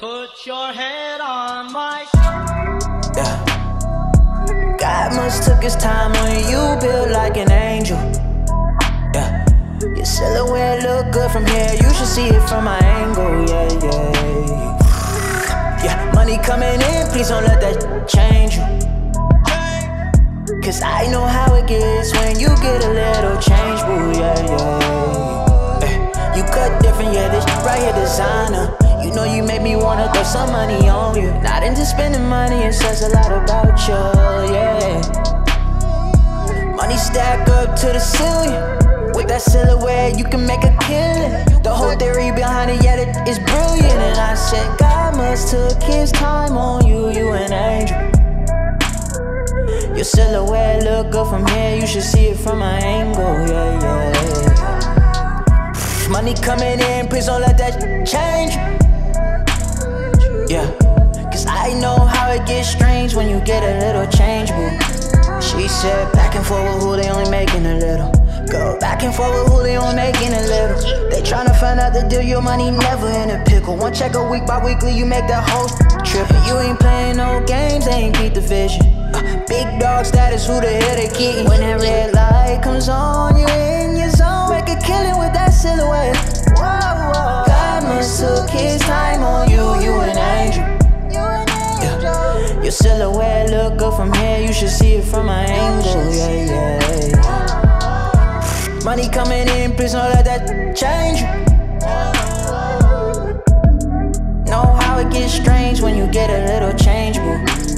Put your head on my Yeah. God must took his time on you, built like an angel. Yeah. Your silhouette look good from here. You should see it from my angle. Yeah, yeah. Yeah, money coming in, please don't let that change you. Cause I know how it gets when you get a little change, boo. Yeah, yeah. Ay, you cut different, yeah. This right here, designer. You know you make me wanna throw some money on you. Not into spending money, it says a lot about you, yeah. Money stack up to the ceiling. With that silhouette, you can make a killing. The whole theory behind it, yeah, it is brilliant. And I said, God must took his time on you, you an angel. Your silhouette look good from here, you should see it from my angle, yeah, yeah. Money coming in, please don't let that change. Yeah, cause I know how it gets strange when you get a little change, boo. She said back and forth who they only making a little. Go back and forth who they only making a little. They tryna find out the deal, your money never in a pickle. One check a week by weekly, you make that whole trip. You ain't playing no games, they ain't keep the vision. Uh, big dog status, who the hell they getting? When that red light Your silhouette look good from here, you should see it from my angle. Yeah, yeah. Money coming in, please don't let that change. Know how it gets strange when you get a little change, boo.